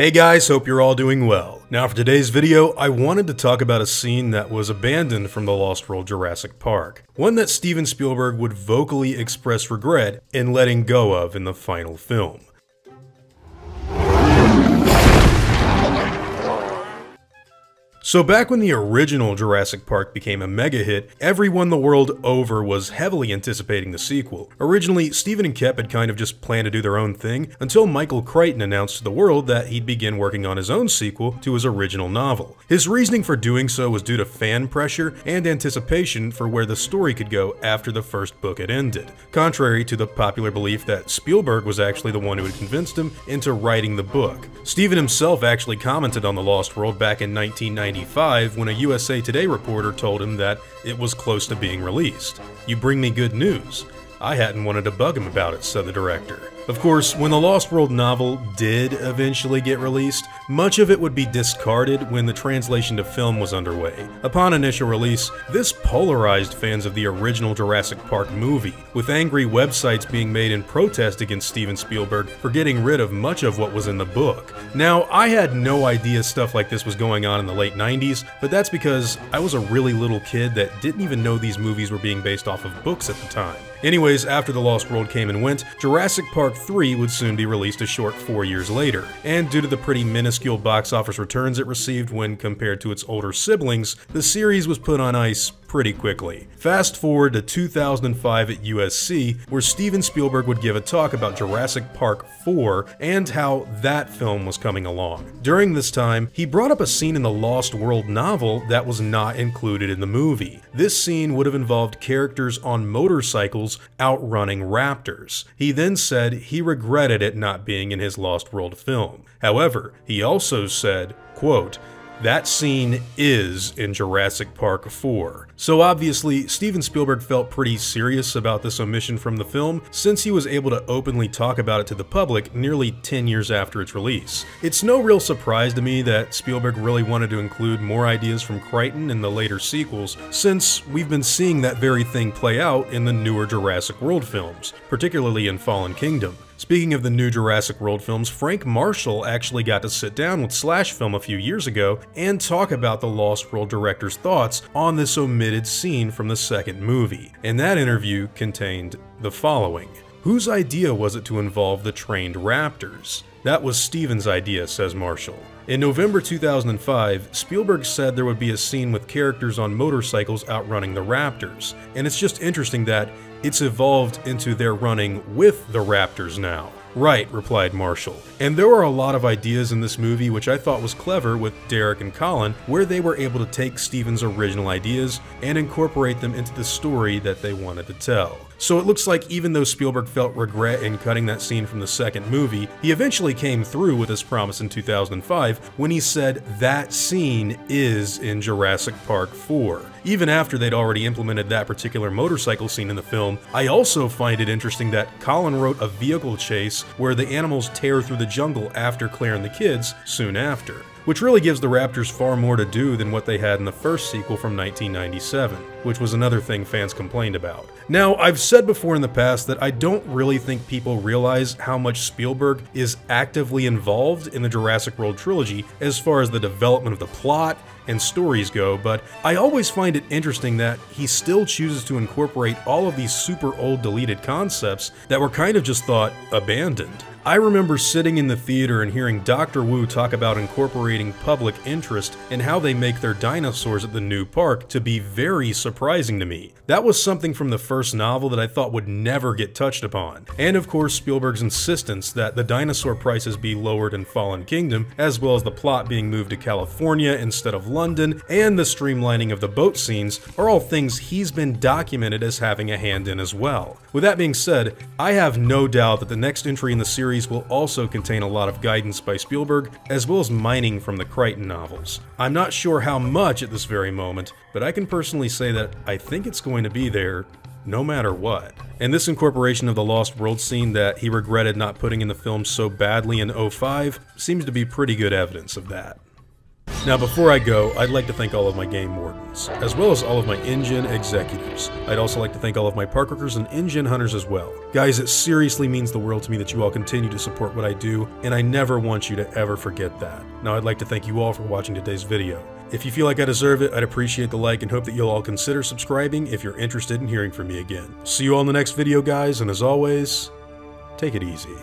Hey guys, hope you're all doing well. Now for today's video, I wanted to talk about a scene that was abandoned from the Lost World Jurassic Park. One that Steven Spielberg would vocally express regret in letting go of in the final film. So back when the original Jurassic Park became a mega hit, everyone the world over was heavily anticipating the sequel. Originally, Steven and Koepp had kind of just planned to do their own thing until Michael Crichton announced to the world that he'd begin working on his own sequel to his original novel. His reasoning for doing so was due to fan pressure and anticipation for where the story could go after the first book had ended, contrary to the popular belief that Spielberg was actually the one who had convinced him into writing the book. Steven himself actually commented on The Lost World back in 1990 when a USA Today reporter told him that it was close to being released. You bring me good news. I hadn't wanted to bug him about it, said the director. Of course, when the Lost World novel did eventually get released, much of it would be discarded when the translation to film was underway. Upon initial release, this polarized fans of the original Jurassic Park movie, with angry websites being made in protest against Steven Spielberg for getting rid of much of what was in the book. Now, I had no idea stuff like this was going on in the late 90s, but that's because I was a really little kid that didn't even know these movies were being based off of books at the time. Anyways, after The Lost World came and went, Jurassic Park 3 would soon be released a short four years later, and due to the pretty minuscule box office returns it received when compared to its older siblings, the series was put on ice pretty quickly. Fast forward to 2005 at USC, where Steven Spielberg would give a talk about Jurassic Park 4 and how that film was coming along. During this time, he brought up a scene in the Lost World novel that was not included in the movie. This scene would have involved characters on motorcycles outrunning raptors. He then said he regretted it not being in his Lost World film. However, he also said, quote, that scene is in Jurassic Park 4. So obviously, Steven Spielberg felt pretty serious about this omission from the film since he was able to openly talk about it to the public nearly 10 years after its release. It's no real surprise to me that Spielberg really wanted to include more ideas from Crichton in the later sequels, since we've been seeing that very thing play out in the newer Jurassic World films, particularly in Fallen Kingdom. Speaking of the new Jurassic World films, Frank Marshall actually got to sit down with Slash Film a few years ago and talk about the Lost World director's thoughts on this omitted scene from the second movie. And that interview contained the following. Whose idea was it to involve the trained raptors? That was Steven's idea, says Marshall. In November 2005, Spielberg said there would be a scene with characters on motorcycles outrunning the raptors, and it's just interesting that it's evolved into their running with the raptors now. Right, replied Marshall. And there were a lot of ideas in this movie which I thought was clever with Derek and Colin, where they were able to take Steven's original ideas and incorporate them into the story that they wanted to tell. So it looks like even though Spielberg felt regret in cutting that scene from the second movie, he eventually came through with his promise in 2005 when he said that scene is in Jurassic Park 4. Even after they'd already implemented that particular motorcycle scene in the film, I also find it interesting that Colin wrote a vehicle chase where the animals tear through the jungle after Claire and the kids soon after which really gives the Raptors far more to do than what they had in the first sequel from 1997, which was another thing fans complained about. Now, I've said before in the past that I don't really think people realize how much Spielberg is actively involved in the Jurassic World trilogy as far as the development of the plot and stories go, but I always find it interesting that he still chooses to incorporate all of these super old deleted concepts that were kind of just thought abandoned. I remember sitting in the theater and hearing Dr. Wu talk about incorporating public interest in how they make their dinosaurs at the new park to be very surprising to me. That was something from the first novel that I thought would never get touched upon. And of course, Spielberg's insistence that the dinosaur prices be lowered in Fallen Kingdom, as well as the plot being moved to California instead of London, and the streamlining of the boat scenes are all things he's been documented as having a hand in as well. With that being said, I have no doubt that the next entry in the series will also contain a lot of guidance by Spielberg, as well as mining from the Crichton novels. I'm not sure how much at this very moment, but I can personally say that I think it's going to be there no matter what. And this incorporation of the Lost World scene that he regretted not putting in the film so badly in 05 seems to be pretty good evidence of that. Now, before I go, I'd like to thank all of my game wardens, as well as all of my InGen executives. I'd also like to thank all of my park workers and InGen hunters as well. Guys, it seriously means the world to me that you all continue to support what I do, and I never want you to ever forget that. Now, I'd like to thank you all for watching today's video. If you feel like I deserve it, I'd appreciate the like and hope that you'll all consider subscribing if you're interested in hearing from me again. See you all in the next video, guys, and as always, take it easy.